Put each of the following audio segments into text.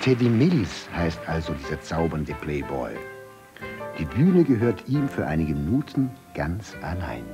Teddy Mills heißt also dieser zaubernde Playboy. Die Bühne gehört ihm für einige Minuten ganz allein.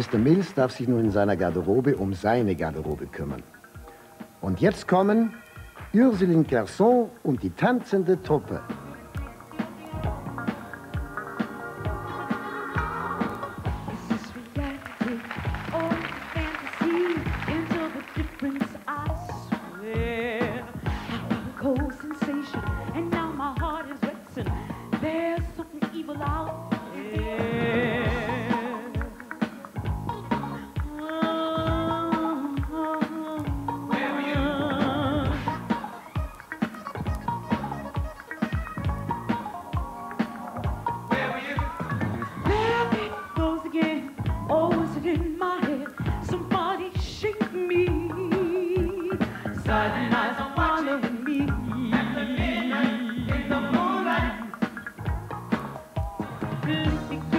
Mr. Mills darf sich nun in seiner Garderobe um seine Garderobe kümmern. Und jetzt kommen Ursuline Clerson und die tanzende Truppe. plus